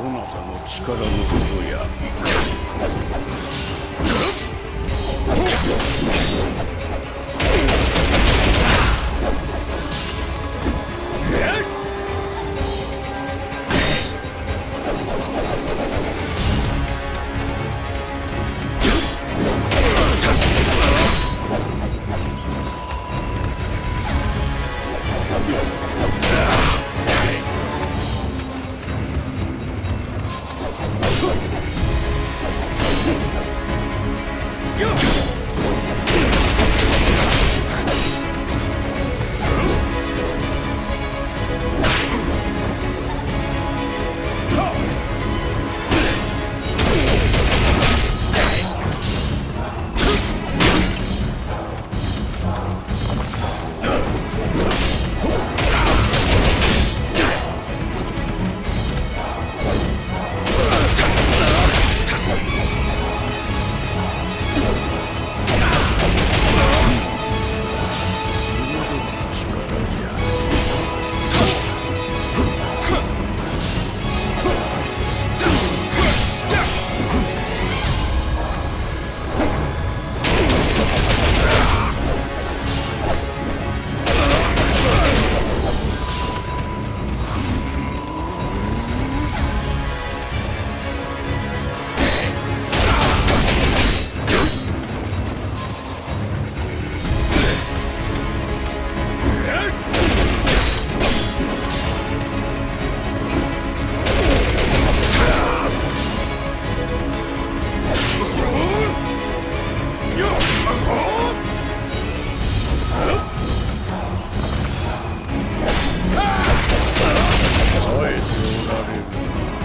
そなたの力のほどや。Go! Not even.